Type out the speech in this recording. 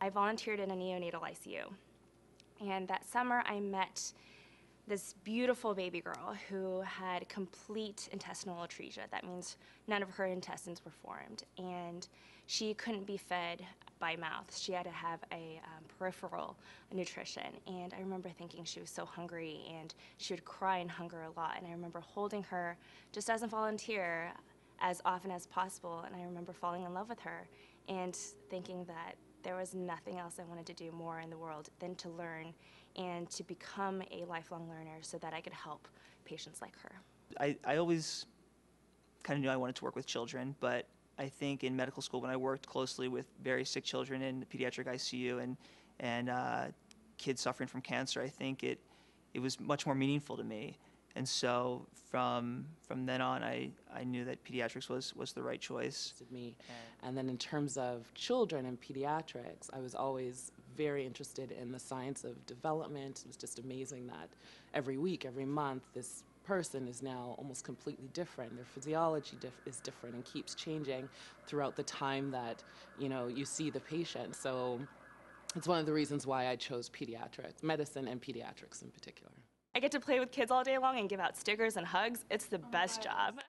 I volunteered in a neonatal ICU. And that summer, I met this beautiful baby girl who had complete intestinal atresia. That means none of her intestines were formed. And she couldn't be fed by mouth. She had to have a um, peripheral nutrition. And I remember thinking she was so hungry and she would cry in hunger a lot. And I remember holding her just as a volunteer as often as possible. And I remember falling in love with her and thinking that there was nothing else I wanted to do more in the world than to learn and to become a lifelong learner so that I could help patients like her. I, I always kind of knew I wanted to work with children, but I think in medical school when I worked closely with very sick children in the pediatric ICU and and uh, kids suffering from cancer, I think it it was much more meaningful to me. And so from from then on, I, I knew that pediatrics was, was the right choice. me. And then in terms of children and pediatrics, I was always very interested in the science of development. It was just amazing that every week, every month, this person is now almost completely different. Their physiology is different and keeps changing throughout the time that you know you see the patient. So it's one of the reasons why I chose pediatrics, medicine and pediatrics in particular. I get to play with kids all day long and give out stickers and hugs. It's the oh, best job.